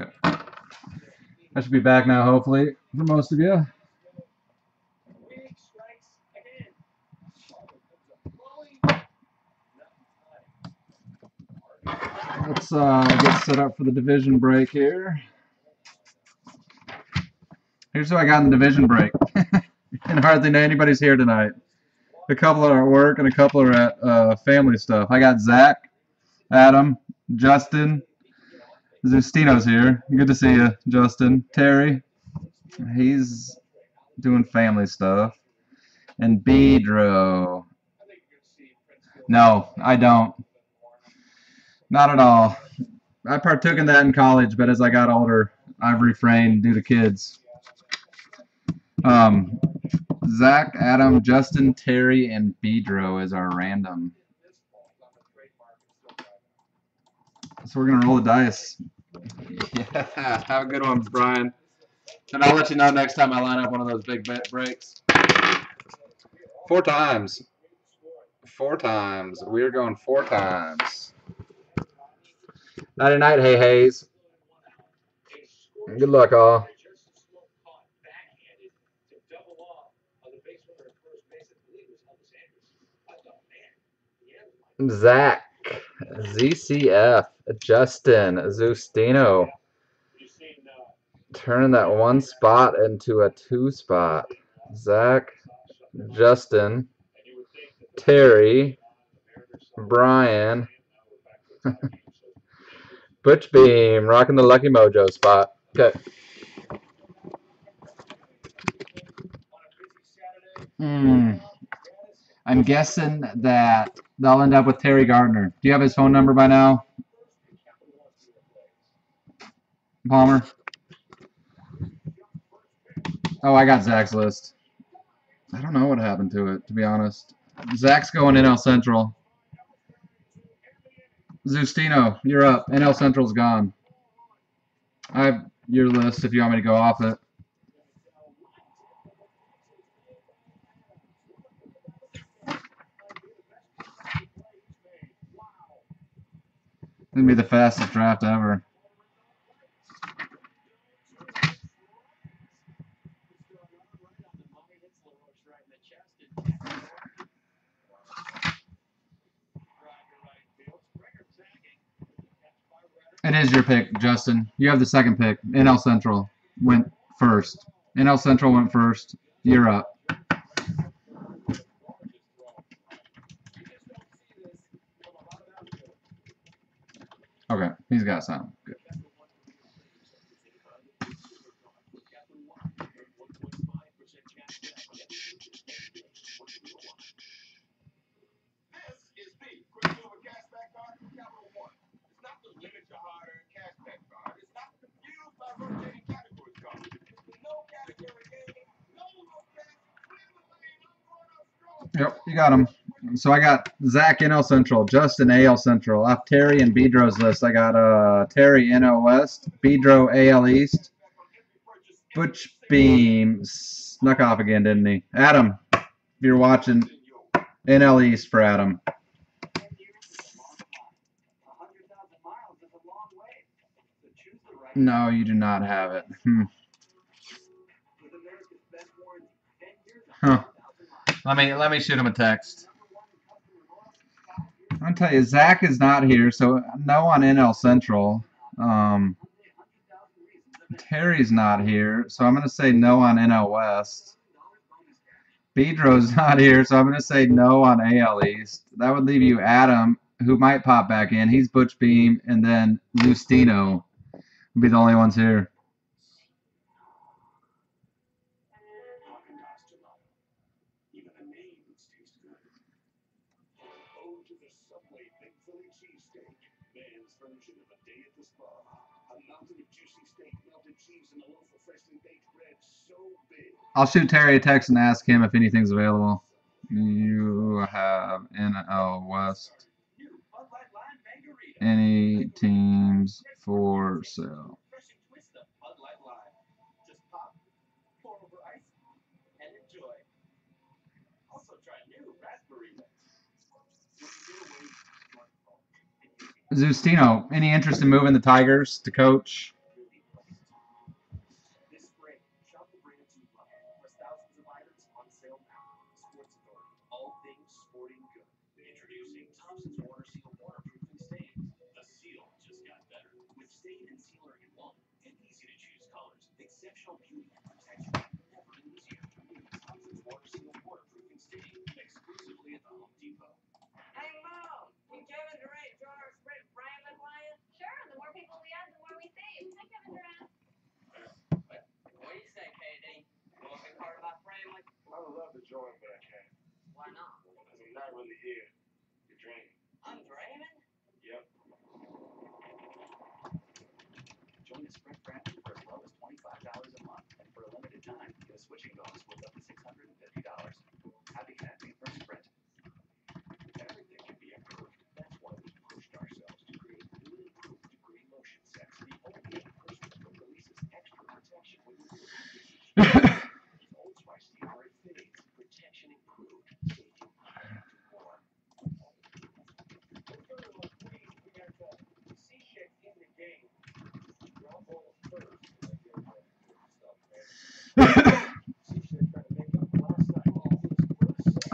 Okay. I should be back now, hopefully, for most of you. Let's uh, get set up for the division break here. Here's who I got in the division break. and hardly know anybody's here tonight. A couple are at work and a couple are at uh, family stuff. I got Zach, Adam, Justin, Zustino's here. Good to see you, Justin. Terry, he's doing family stuff. And Bedro. No, I don't. Not at all. I partook in that in college, but as I got older, I've refrained due to kids. Um, Zach, Adam, Justin, Terry, and Bedro is our random. So we're gonna roll the dice. Yeah, have a good one, Brian. And I'll let you know next time I line up one of those big bet breaks. Four times. Four times. We're going four times. Nighty night, hey Hayes. Good luck, all. Zach, ZCF, Justin, Zustino. Turning that one spot into a two spot. Zach, Justin, Terry, Brian, Butch Beam, rocking the Lucky Mojo spot. Okay. Hmm. I'm guessing that they'll end up with Terry Gardner. Do you have his phone number by now? Palmer? Oh, I got Zach's list. I don't know what happened to it, to be honest. Zach's going NL Central. Zustino, you're up. NL Central's gone. I have your list if you want me to go off it. It'll be the fastest draft ever. It is your pick, Justin. You have the second pick. NL Central went first. NL Central went first. You're up. Okay, he's got some. Good. Yep, you got him. So I got Zach NL Central, Justin AL Central. Off Terry and Bedro's list, I got uh, Terry NL West, Bedro AL East, Butch Beam snuck off again, didn't he? Adam, if you're watching, NL East for Adam. No, you do not have it. Hmm. Huh. Let me let me shoot him a text. I'm gonna tell you, Zach is not here, so no on NL Central. Um, Terry's not here, so I'm gonna say no on NL West. Bedro's not here, so I'm gonna say no on AL East. That would leave you Adam, who might pop back in. He's Butch Beam, and then Zustino would be the only ones here. I'll shoot Terry a text and ask him if anything's available. You have NL West. Any teams for sale? Zustino, any interest in moving the Tigers to coach?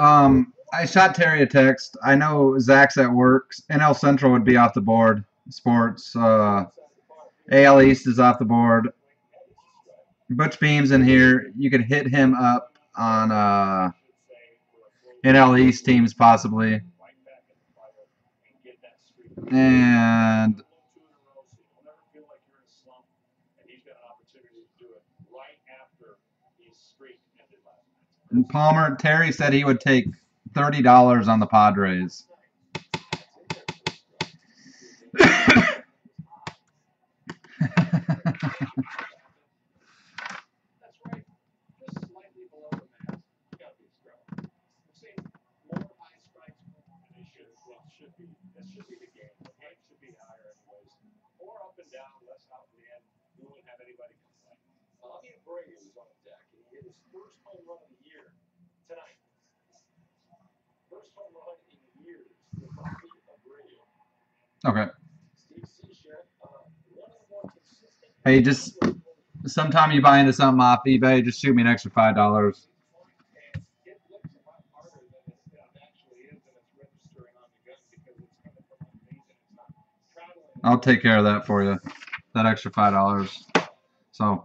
Um, I shot Terry a text. I know Zach's at work. NL Central would be off the board. Sports. Uh, AL East is off the board. Butch Beam's in here. You could hit him up on uh, NL East teams possibly. And and Palmer, Terry said he would take thirty dollars on the Padres. That's right. Just slightly below the mask. You gotta be strong. We're seeing more high strikes than they should. Well, should be. This should be the game. The height should be higher anyways. More up and down, less out in the end. You wouldn't have anybody complain. Bobby Abreu was on deck, and he hit his first home run of the year tonight. First home run in years Okay. Steve Cishek, uh, one of the more consistent. Hey, just sometime you buy into something off eBay, just shoot me an extra five dollars. It looks a lot harder than it actually is, and it's registering on the gun because it's coming from underneath and it's not traveling. I'll take care of that for you. That extra five dollars. So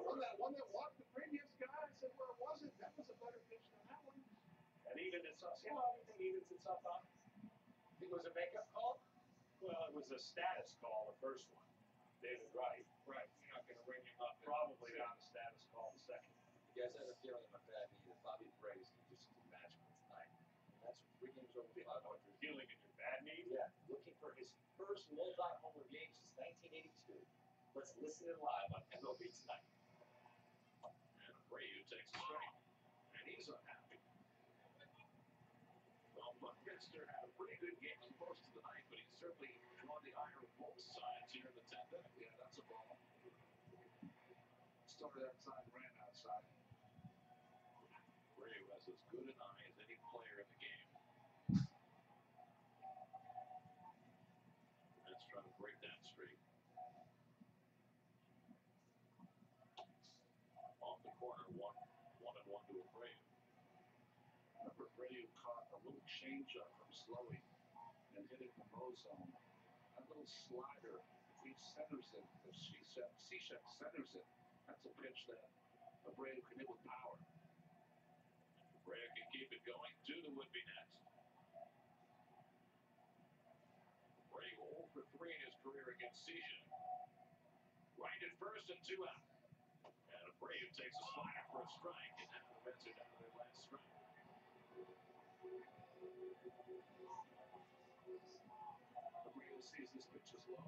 The one that, one that walked the previous guy, I said, well, it wasn't, that was a better pitch than that one. And even it's uh, us, you know, everything evens itself out. Uh, it was a makeup call? Well, it was a status call, the first one. David Wright. Right. You're not gonna ring him up. Probably not a status call the second. You guys had a feeling in my bad knee that Bobby Brace could just do magical tonight. That's three games over the five hundred. Healing in your bad knee? Yeah. Looking for his first multi-homer game since nineteen eighty-two. Let's listen in live on MLB tonight. Abreu takes a strike. And he's unhappy. Well, Buckminster had a pretty good game most of the night, but he's certainly drawn the ire of both sides here in the tenth inning. Yeah, that's a ball. Started outside, ran outside. Ray has as good an eye as any player in the game. Let's try to break that streak. Off the corner, one, one and one to Abreu. Remember, Abreu caught a little changeup from Slowey and hit it in the low zone. That little slider, if he centers it, if Cishek centers it, that's a pitch that Abreu can hit with power. Abreu can keep it going. Duda would be next. Abreu 0 for 3 in his career against Cishek. Right at first and two out. And Abreu takes a slider for a strike, and now the Mets are down to their last strike. Abreu sees this pitch as low.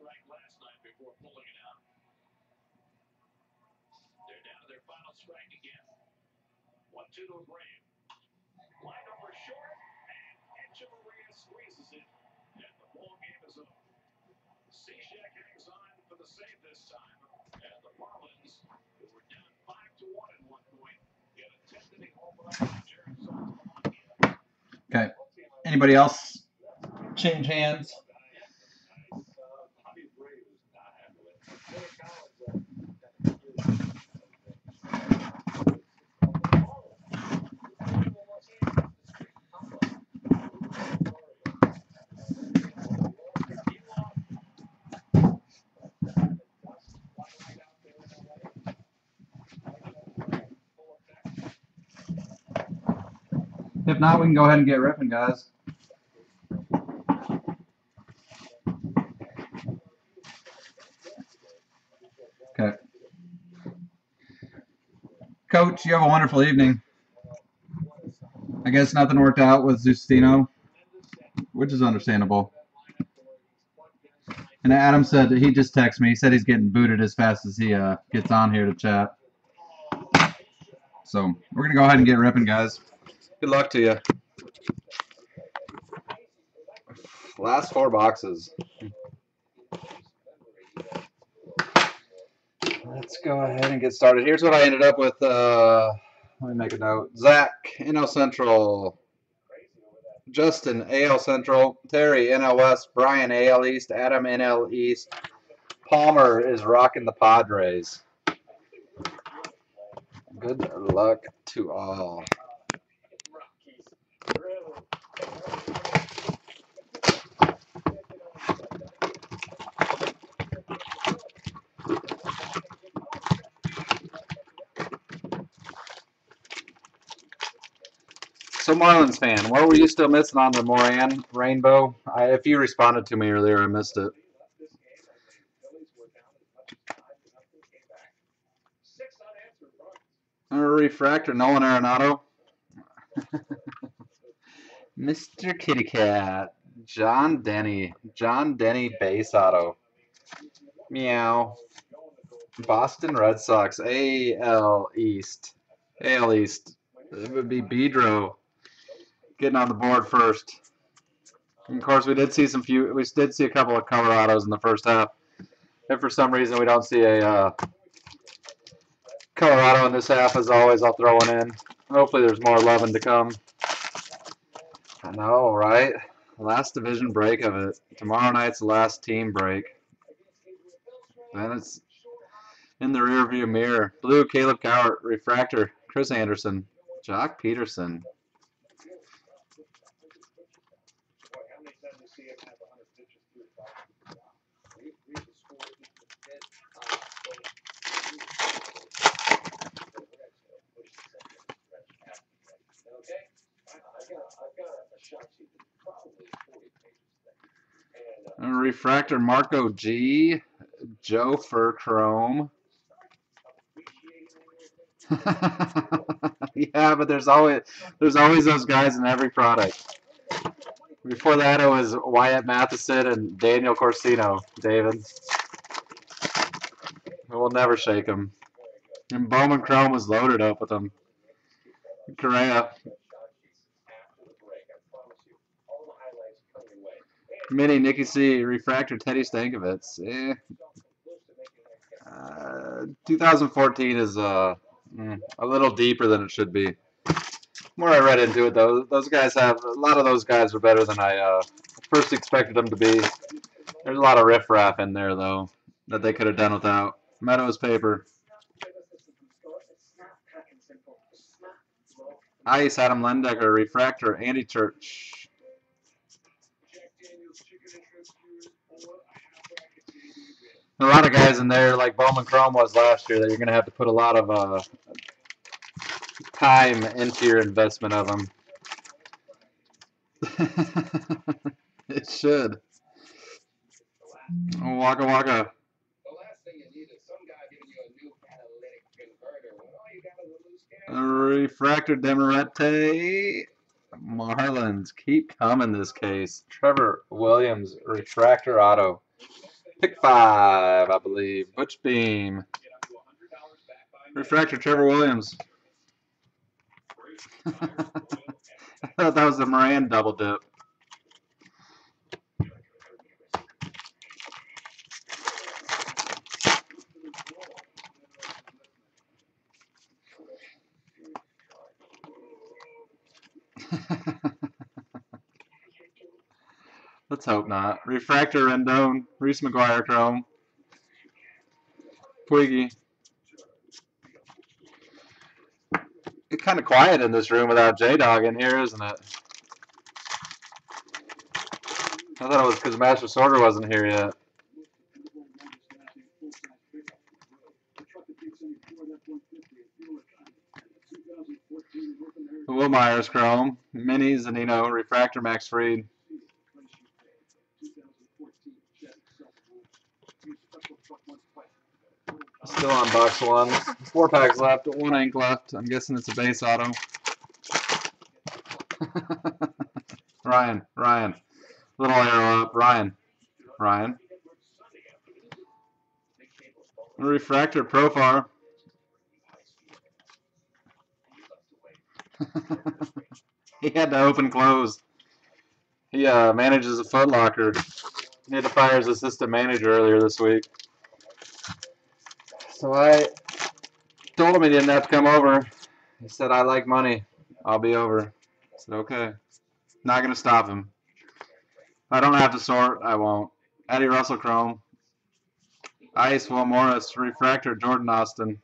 strike last night before pulling it out. They're down to their final strike again. One two to a grave. Line over short, and Hechavarria squeezes it, and the ball game is over. Cishek hangs on for the save this time, and the Marlins, who were down five to one at one point, get a 10 inning home Okay. Anybody else change hands? If not, we can go ahead and get ripping, guys. Okay. Coach, you have a wonderful evening. I guess nothing worked out with Zustino, which is understandable. And Adam said he just texted me. He said he's getting booted as fast as he uh, gets on here to chat. So we're gonna go ahead and get ripping, guys. Good luck to you. Last four boxes. Let's go ahead and get started. Here's what I ended up with. Uh, let me make a note. Zach, NL Central. Justin, AL Central. Terry, NL West. Brian, AL East. Adam, NL East. Palmer is rocking the Padres. Good luck to all. So Marlins fan, what were you still missing on the Moran Rainbow? I, if you responded to me earlier, I missed it. A refractor, Nolan Arenado. Mr. Kitty Cat. Jon Denney. Jon Denney base auto. Meow. Boston Red Sox. AL East. AL East. It would be Bedro getting on the board first. And of course, we did see some few. We did see a couple of Colorados in the first half. If for some reason we don't see a uh, Colorado in this half, as always, I'll throw one in. Hopefully, there's more 11 to come. I know, right? Last division break of it. Tomorrow night's last team break. Then it's in the rearview mirror. Blue, Caleb Cowart. Refractor, Chris Anderson. Joc Pederson. Boy, how many times we see him have 100 pitches through the ball? We, we just scored just a bit, uh, Okay, I, I got, I've got a shot sheet that's probably 40 pages thick. And, uh, A refractor, Marco G. Joe Furchrome. yeah, but there's always there's always those guys in every product. Before that, it was Wyatt Mathisen and Daniel Corcino. David, we'll never shake him. And Bowman Chrome was loaded up with them. Correa, Mini Nicky C. Refractor Teddy Stankiewicz. Eh. Uh, 2014 is uh, mm, a little deeper than it should be. The more I read into it, though, those guys have a lot of those guys are better than I uh, first expected them to be. There's a lot of riffraff in there, though, that they could have done without. Meadows paper. Ice, Adam Lendecker, Refractor, Andy Church. A lot of guys in there, like Bowman Chrome was last year, that you're going to have to put a lot of uh, time into your investment of them. it should. Waka waka. The last thing you need is some guy giving you a new catalytic converter when you got a loose gas. Refractor Demeritte. Marlins keep coming this case. Trevor Williams, Refractor Auto. Pick five, I believe. Butch Beam. Refractor Trevor Williams. I thought that was the Moran double dip. Let's hope not. Refractor Rendon, Reese McGuire Chrome, Twiggy. It's kind of quiet in this room without J Dog in here, isn't it? I thought it was because Master Sorter wasn't here yet. Wil Myers Chrome, Mini Zunino, Refractor Max Fried. Still on box one. Four packs left, one ink left. I'm guessing it's a base auto. Ryan, Ryan. Little arrow up. Ryan. Ryan. Refractor Profar. he had to open close. He uh, manages a Foot Locker. He had to fire his assistant manager earlier this week. So I told him he didn't have to come over. He said, I like money. I'll be over. I said, okay. Not going to stop him. I don't have to sort, I won't. Eddie Russell Chrome. Ice Will Morris. Refractor Jordan Austin.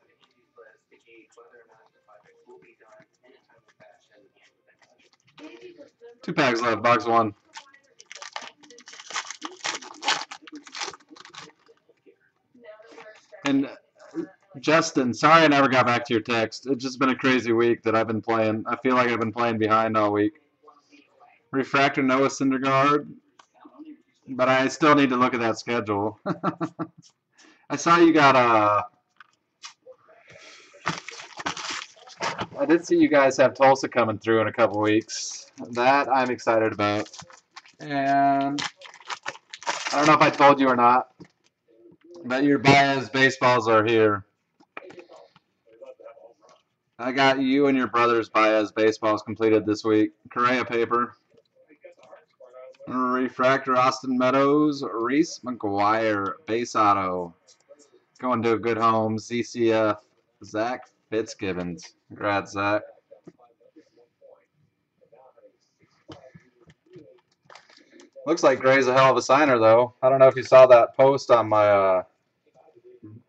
Two packs left, box one. And Justin, sorry I never got back to your text. It's just been a crazy week that I've been playing. I feel like I've been playing behind all week. Refractor Noah Syndergaard. But I still need to look at that schedule. I saw you got a. I did see you guys have Tulsa coming through in a couple weeks. That I'm excited about. And I don't know if I told you or not, but your Baez baseballs are here. I got you and your brother's Baez baseballs completed this week. Correa paper. Refractor Austin Meadows. Reese McGuire base auto. Going to a good home. CCF. Zach Fitzgibbons. Congrats, Zach. Looks like Gray's a hell of a signer, though. I don't know if you saw that post on my uh,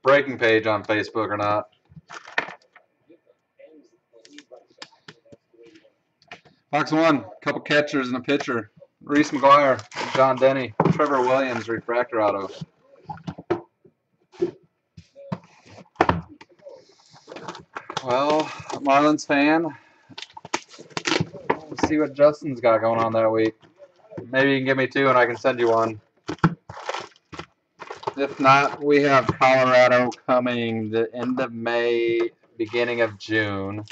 breaking page on Facebook or not. Box one, couple catchers and a pitcher. Reese McGuire, Jon Denney, Trevor Williams, refractor auto. Well, Marlins fan. Let's see what Justin's got going on that week. Maybe you can give me two and I can send you one. If not, we have Colorado coming the end of May, beginning of June.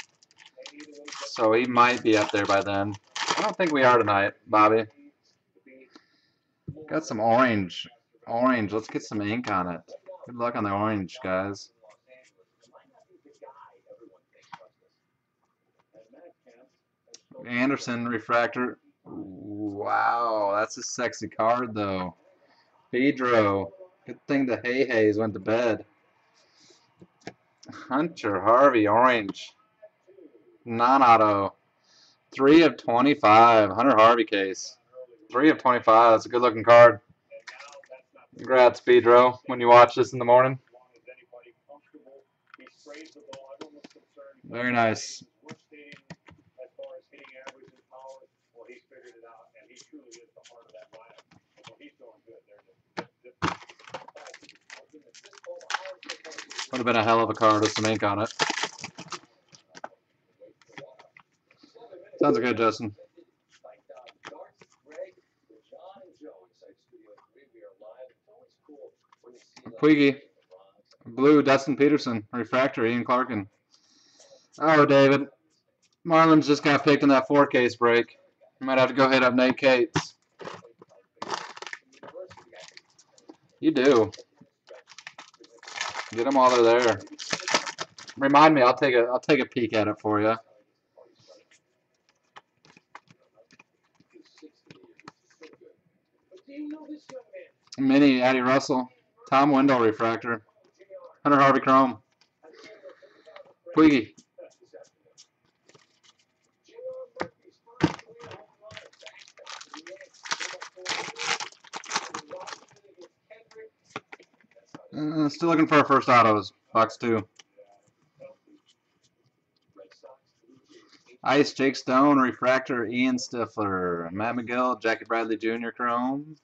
So he might be up there by then. I don't think we are tonight, Bobby. Got some orange. Orange. Let's get some ink on it. Good luck on the orange, guys. Anderson refractor. Wow, that's a sexy card though. Pedro. Good thing the Hay Hays went to bed. Hunter Harvey orange. Non-auto. 3 of 25. Hunter Harvey case. 3 of 25. That's a good looking card. Congrats, Pedro, when you watch this in the morning. Very nice. Would have been a hell of a card with some ink on it. Sounds good, Justin. Puigi. Blue, Dustin Peterson. Refractor, Ian Clarkin. Oh, David. Marlins just got picked in that four case break. You might have to go hit up Nate Cates. You do. Get them while they're there. Remind me. I'll take a I'll take a peek at it for you. Mini Addy Russell, Tom Wendell refractor, Hunter Harvey Chrome, Puigi. Uh, still looking for our first autos. Box two. Ice, Jake Stone, Refractor, Ian Stifler, Matt McGill, Jackie Bradley Jr. Chrome.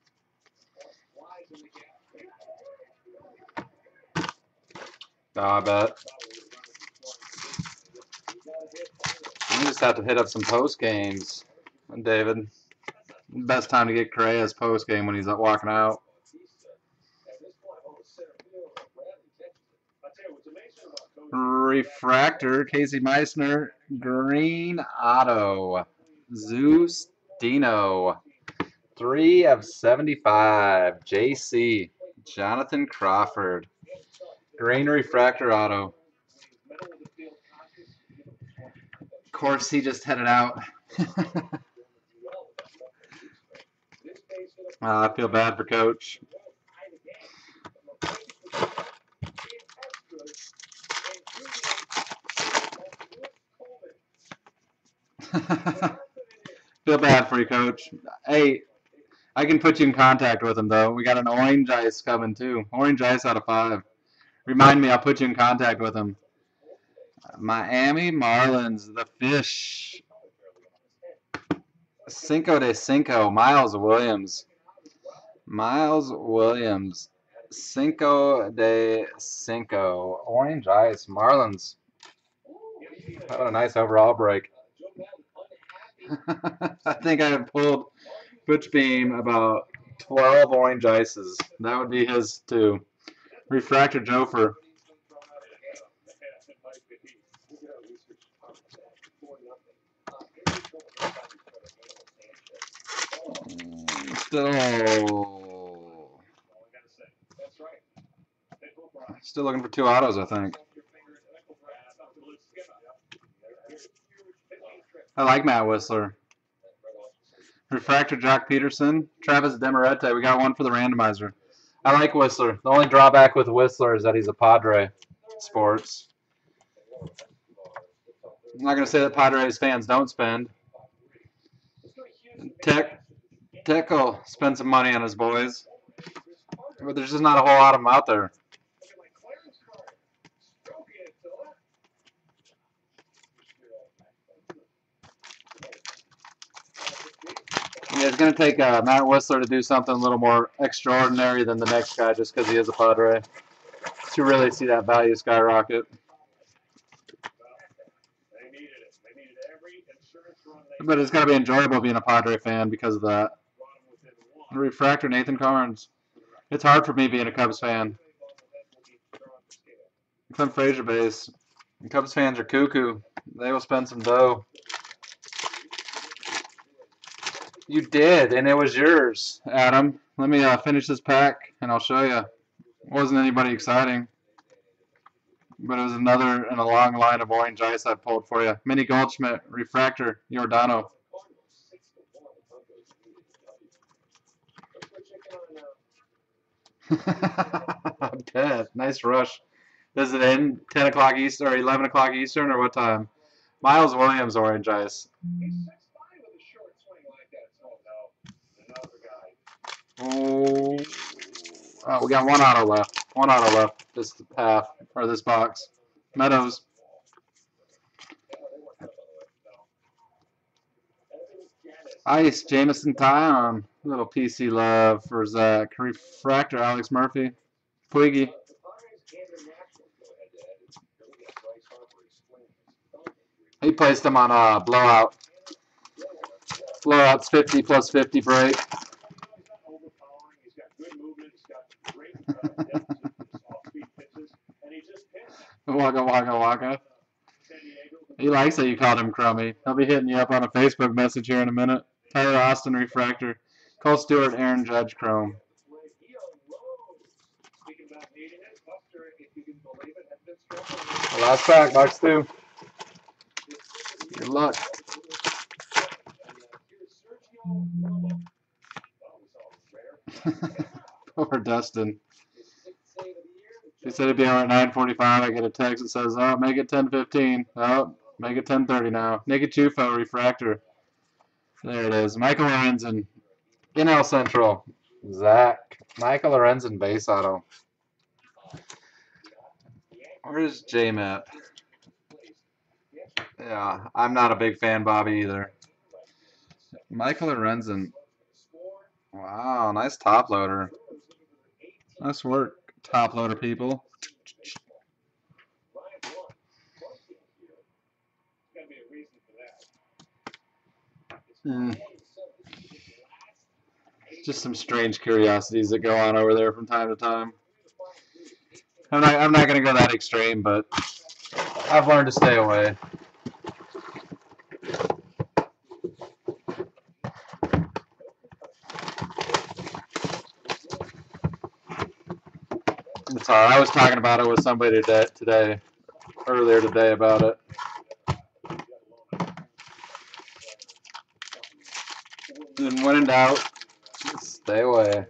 I bet. We just have to hit up some post games, David. Best time to get Correa's post game when he's up walking out. Refractor, Casey Meisner, Green Auto, Zeus Dino, 3 of 75, JC, Jonathan Crawford, Green Refractor Auto. Of course, he just headed out. Uh, I feel bad for Coach. Feel bad for you, Coach. Hey, I can put you in contact with him though. We got an orange ice coming too. Orange ice out of five. Remind me, I'll put you in contact with him. Miami Marlins, the fish. Cinco de Cinco, Miles Williams. Miles Williams. Cinco de Cinco. Orange ice, Marlins. What a nice overall break. I think I have pulled Butch Beam about 12 orange ices. That would be his too. Refractor Jofer. Still, still looking for two autos, I think. I like Matt Wisler. Refractor Joc Pederson. Travis Demeritte. We got one for the randomizer. I like Wisler. The only drawback with Wisler is that he's a Padre sports. I'm not going to say that Padres fans don't spend. Tech, Tech will spend some money on his boys. But there's just not a whole lot of them out there. It's going to take uh, Matt Wisler to do something a little more extraordinary than the next guy just because he is a Padre to really see that value skyrocket. But it's going to be enjoyable being a Padre fan because of that. Refractor Nathan Carnes. It's hard for me being a Cubs fan. Clem Frazier base. Cubs fans are cuckoo. They will spend some dough. You did, and it was yours, Adam. Let me uh, finish this pack, and I'll show you. Wasn't anybody exciting, but it was another in a long line of orange ice I pulled for you. Mini Goldschmidt, Refractor, Giordano. I'm dead. Nice rush. Does it end 10 o'clock Eastern or 11 o'clock Eastern or what time? Miles Williams, orange ice. Oh, oh, we got one auto left. One auto left. This path, or this box. Meadows. Ice, Jameson Taillon. Little PC love for Zach. Refractor, Alex Murphy. Puigi. He placed him on a blowout. Blowout's 50 plus 50 break. Waka waka waka. He likes that you called him crummy. He'll be hitting you up on a Facebook message here in a minute. Tyler Austin Refractor. Kohl Stewart, Aaron Judge Chrome. needing it. Buster, if you can believe it, has been struggling. Last pack, box two. Good luck. Here's Sergio Romo. Well, we saw rare. Poor Dustin. His sixth save of the year. He said it'd be on at 9:45. I get a text that says, "Oh, make it 10:15." Oh, make it 10:30 now. Naked Chufo refractor. There it is. Michael Lorenzen. NL Central. Zach. Michael Lorenzen base auto. Where's JMap? Yeah, I'm not a big fan, Bobby, either. Michael Lorenzen. Wow, nice top loader. Nice work, top loader people. Last Just some strange curiosities that go on over there from time to time. I'm not, I'm not going to go that extreme, but I've learned to stay away. All right. I was talking about it with somebody today, today earlier today about it. And when in doubt, stay away. Uh,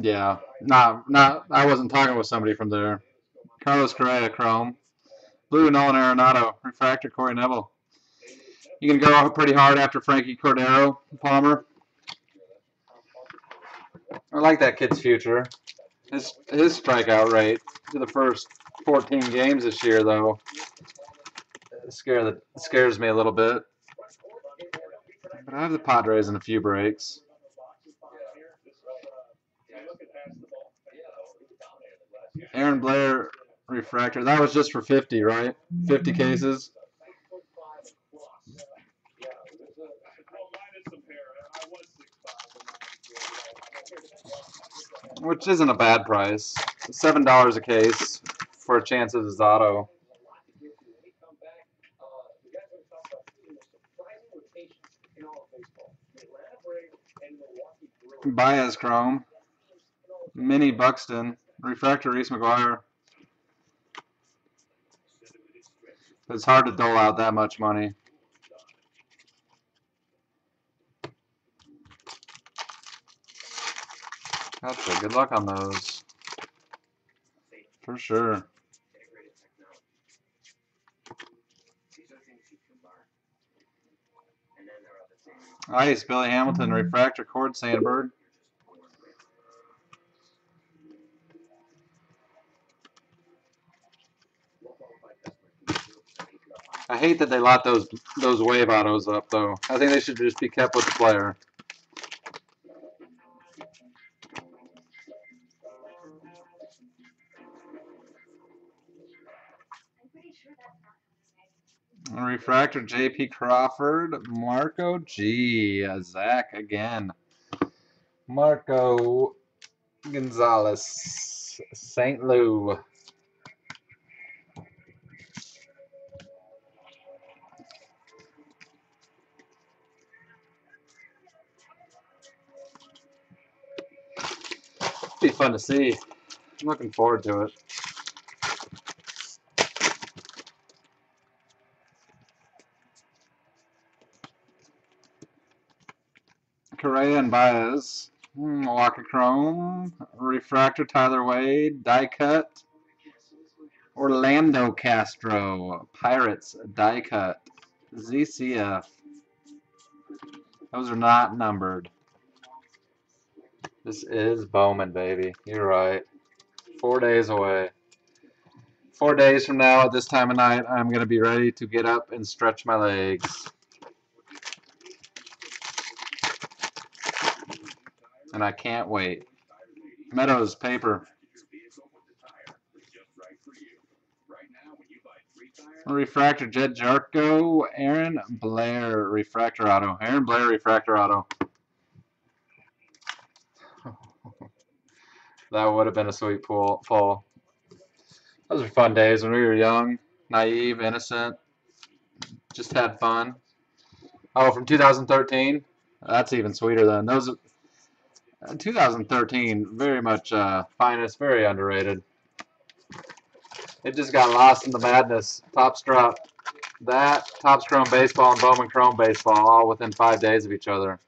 Yeah, not not. I wasn't talking with somebody from there. Carlos Correa, Chrome, Blue Nolan Arenado, Refractor Corey Neville. You can go pretty hard after Frankie Cordero, Palmer. I like that kid's future. His his strikeout rate to the first 14 games this year, though, scare the scares me a little bit. But I have the Padres in a few breaks. Aaron Blair refractor. That was just for 50, right? 50 cases. yeah, it was a, well, minus some hair. I was six five. Which isn't a bad price. Seven dollars a case for a chance at his auto. Baez Chrome. Mini Buxton. Refractor Reese McGuire. It's hard to dole out that much money. Gotcha. Good luck on those. For sure. integrated technology. These are things you can learn. And then there are other things Ice, Billy Hamilton, Refractor Cord Sandberg. I hate that they locked those those wave autos up though. I think they should just be kept with the player. Refractor JP Crawford, Marco G. Zach again. Marco Gonzales, St. Lou. Be fun to see. I'm looking forward to it. Correa and Baez. Hmm, Milwaukee Chrome. Refractor Tyler Wade. Die cut. Orlando Castro. Pirates die cut. ZCF. Those are not numbered. This is Bowman, baby. You're right. Four days away. Four days from now at this time of night, I'm going to be ready to get up and stretch my legs. And I can't wait. Meadows, paper. Refractor Jed Jarko, Aaron Blair, refractor auto. Aaron Blair, refractor auto. that would have been a sweet pool, fall. Those were fun days when we were young, naive, innocent, just had fun. Oh, from 2013, That's even sweeter than those. Uh, 2013, very much uh, finest, very underrated. It just got lost in the madness. Topps drop that, Topps Chrome Baseball, and Bowman Chrome Baseball, all within five days of each other.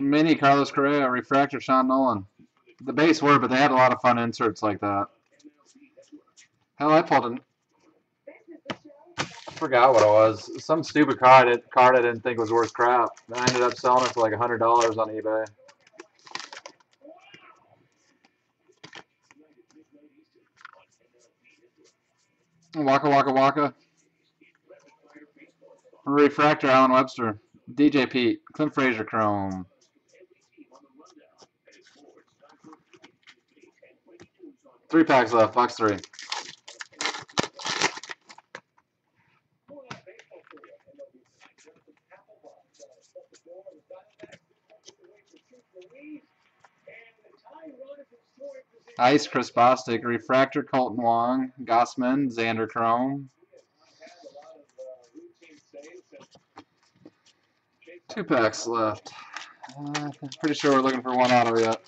Mini Carlos Correa, Refractor Sean Nolin. The base were, but they had a lot of fun inserts like that. Hell, I pulled an. Forgot what it was. Some stupid card, it, card I didn't think was worth crap. I ended up selling it for like a hundred dollars on eBay. Waka Waka Waka. Refractor Allen Webster. DJ Pete. Clint Frazier Chrome. Three packs left. Box three. Ice Chris Bostick. Refractor Kolten Wong. Gausman. Xander Chrome. Two packs left. Uh, I'm pretty sure we're looking for one auto yet.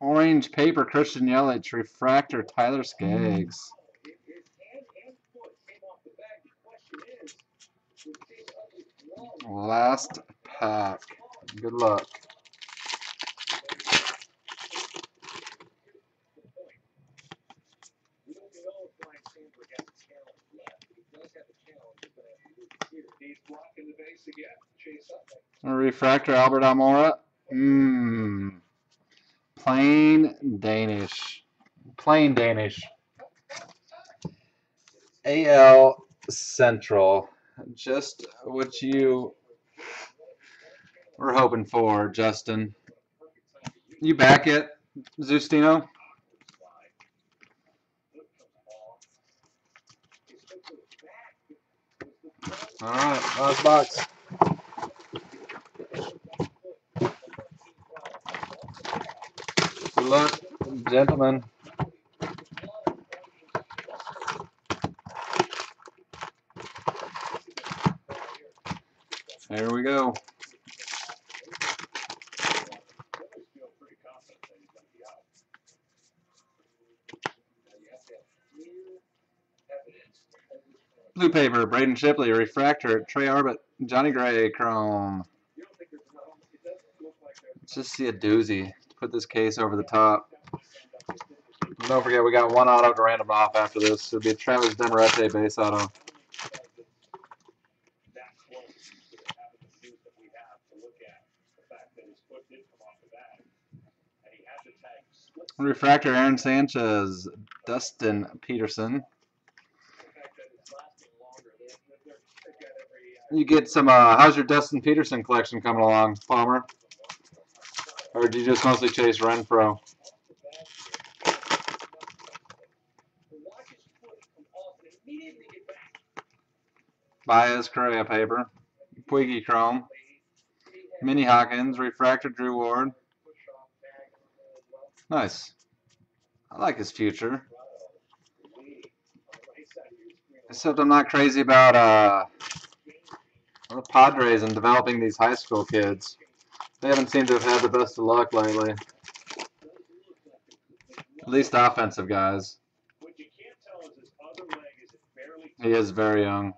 Orange paper Christian Yelich. Refractor Tyler Skaggs. His hand and foot came off the bag. The question is, was Chase Utley's glove Last pack. Good luck. We don't know if Ryne Sandberg has a challenge left. If he does have a challenge, he's gonna have to move it here. He's blocking the pack. Good luck. Utley. Refractor Albert Almora. Mmm. Plain Danish. Plain Danish. AL Central. Just what you were hoping for, Justin. You back it, Zustino? All right, last box. Good luck, gentlemen. There we go. Phillies feel pretty confident that he's gonna be out. Now, you have to have clear evidence of this point. Blue paper, Braden Shipley, refractor, Trey Arbit, Johnny Gray, Chrome. Let's just see a doozy. Put this case over the top. Don't forget, we got one auto to random off after this. It'll be a Travis Demeritte base auto. Refractor Aaron Sanchez, Dustin the You get some, uh, how's your Dustin Peterson collection coming along, Palmer? Or do you just mostly chase Renfroe? Baez, Correa paper. Puiggy Chrome. Mini Hawkins, Refractor, Drew Ward. Nice. I like his future. Except I'm not crazy about uh, the Padres and developing these high school kids. They haven't seemed to have had the best of luck lately. At least offensive guys. He is very young.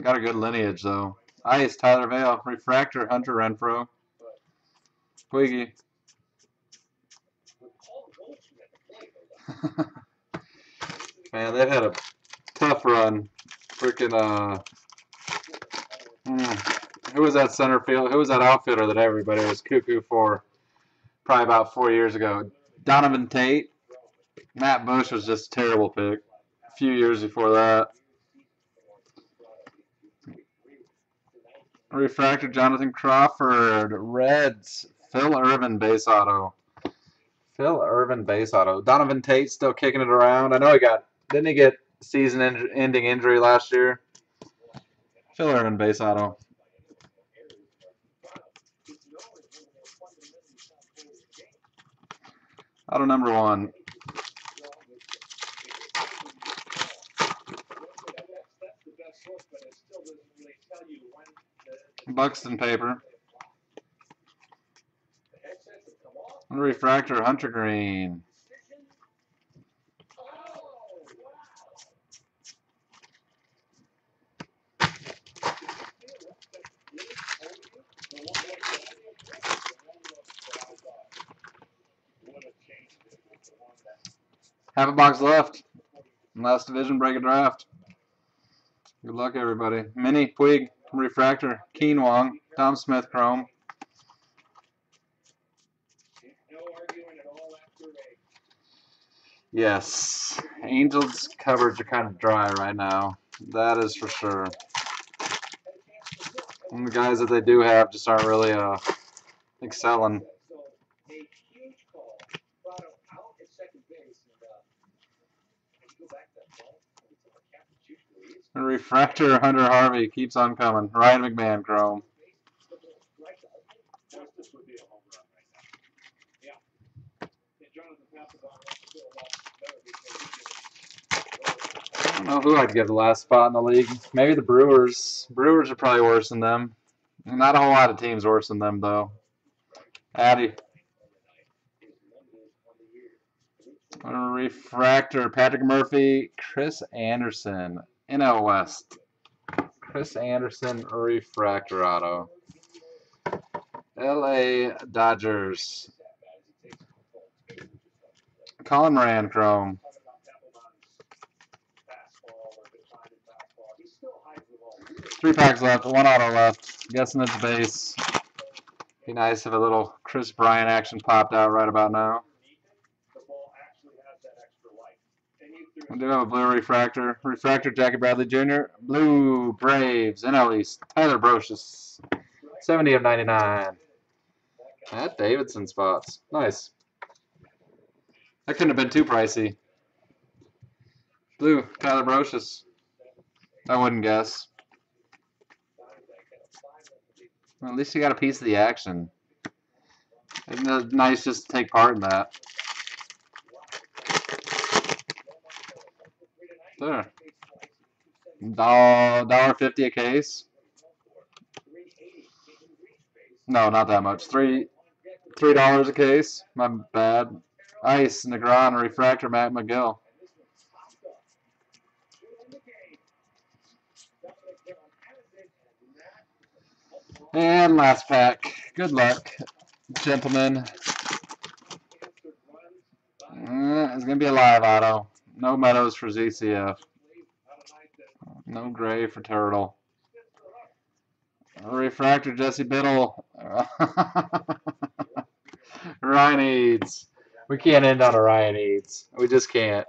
Got a good lineage though. Ice, Tyler Vale, Refractor, Hunter Renfroe. Them. Man, they've had a tough run. Freaking uh, mm, who was that center field? Who was that outfielder that everybody was cuckoo for? Probably about four years ago. Donovan Tate. Matt Bush was just a terrible pick. A few years before that. Refractor Jonathan Crawford. Reds. Phil Ervin base auto. Phil Ervin base auto. Donovan Tate still kicking it around. I know he got didn't he get season en- ending injury last year? Filler and base auto. Auto number one. Buxton paper. Refractor Hunter Green. Half a box left. Last division break a draft. Good luck, everybody. Mini Puig Refractor Kean Wong Tom Smith Chrome. Yes, Angels covers are kind of dry right now. That is for sure. And the guys that they do have just aren't really uh, excelling. Refractor Hunter Harvey keeps on coming. Ryan McMahon Chrome. I don't know who I'd give the last spot in the league. Maybe the Brewers. Brewers are probably worse than them. Not a whole lot of teams worse than them, though. Addy. Refractor Patrick Murphy, Chris Anderson, NL West. Chris Anderson, Refractor Auto. LA Dodgers. Colin Rand Chrome. Three packs left, one auto left. Guessing it's base. Be nice if a little Kris Bryant action popped out right about now. I do have a blue refractor. Refractor Jackie Bradley Jr. Blue Braves, NL East. Tyler Brocious. 70 of 99. At Davidson spots. Nice. That couldn't have been too pricey. Blue, Tyler Brocious. I wouldn't guess. Well, at least you got a piece of the action. Isn't nice just to take part in that? There. Dollar fifty a case. No, not that much. Three three dollars a case. My bad. Ice, Negron, Refractor, Matt McGill. And last pack. Good luck, gentlemen. Uh, it's gonna be a live auto. No Meadows for ZCF. No Gray for Turtle. Refractor Jesse Biddle. Ryan Eades. We can't end on a Ryan Eades. We just can't.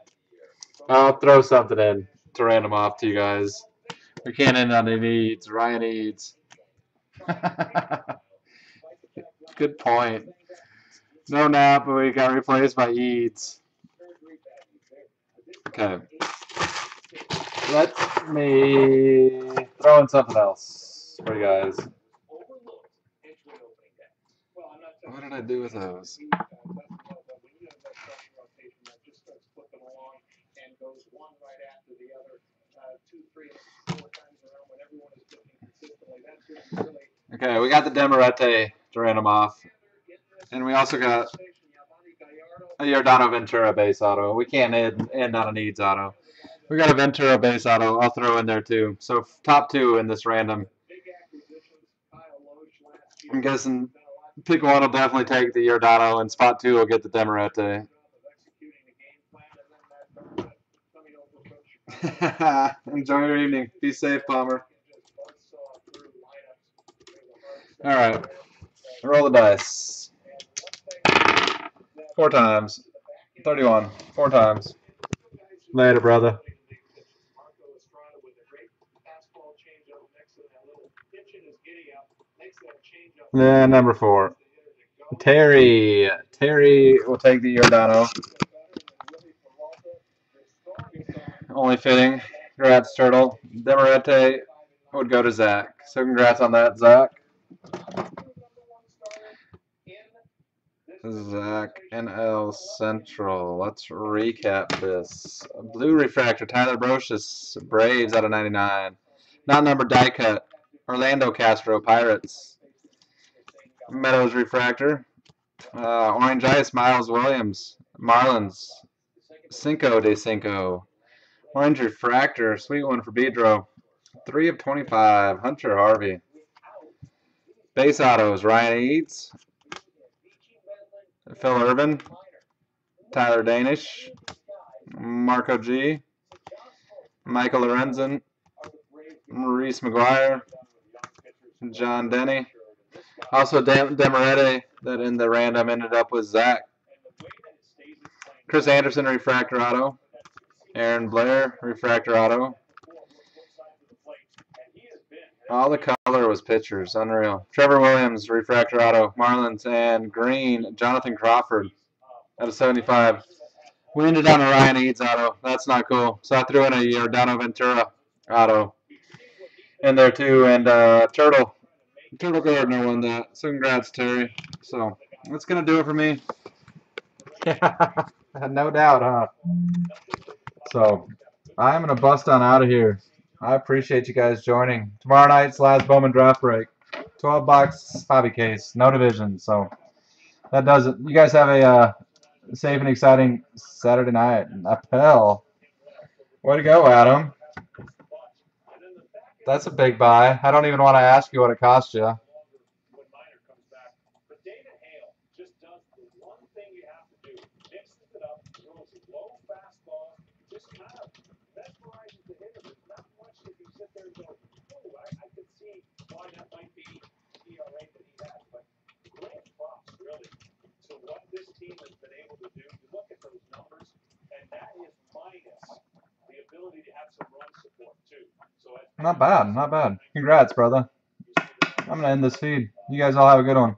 I'll throw something in to random off to you guys. We can't end on any Eades. Ryan Eades. Good point. No nap, but we got replaced by Eades. Okay. Let me throw in something else for you guys. What did I do with those? Okay, we got the Demeritte to random off. And we also got a Yordano Ventura base auto. We can't end, end on a needs auto. We got a Ventura base auto. I'll throw in there too. So top two in this random. I'm guessing pick one will definitely take the Yordano, and spot two will get the Demeritte. Enjoy your evening. Be safe, Palmer. All right. Roll the dice. Four times. 31. Four times. Later, brother. Yeah, number four. Terry. Terry will take the Yordano. Only fitting. Congrats, Turtle. Demeritte would go to Zach. So congrats on that, Zach. Zach NL Central. Let's recap this. Blue refractor, Tyler Brocious, Braves out of 99. Not numbered die cut, Orlando Castro, Pirates. Meadows refractor, uh, Orange Ice, Miles Williams, Marlins. Cinco de Cinco. Orange refractor, sweet one for Bedro. 3 of 25, Hunter Harvey. Base autos, Ryan Eades, Phil Ervin, Tyler Danish, Marco G, Michael Lorenzen, Maurice McGuire, Jon Denney. Also, Dem- that in the random ended up with Zach. Chris Anderson, refractor auto. Aaron Blair, refractor auto. All the color was pictures, unreal. Trevor Williams, refractor auto. Marlins and green, Jonathan Crawford out of 75. We ended on a Ryan Eades auto. That's not cool. So I threw in a Yordano Ventura auto in there too. And uh, Turtle, Turtle Gardner won that. So congrats, Terry. So that's going to do it for me. no doubt, huh? So I'm going to bust on out of here. I appreciate you guys joining. Tomorrow night's last Bowman draft break. 12 box hobby case, no division. So that does it. You guys have a uh, safe and exciting Saturday night. Appel. Way to go, Adam. That's a big buy. I don't even want to ask you what it cost you. when Minor comes back. But David Hale just does the one thing you have to do. Mixes it up, throws low fastball, just kind of mesmerizes the hitter. There's not much that you sit there and go, oh, I, I could see why that might be ERA that he has. But great props, really, to what this team has been able to do. You look at those numbers, and that is minus the ability to have some run support, too. So Not bad, not bad. Congrats, brother. I'm going to end this feed. You guys all have a good one.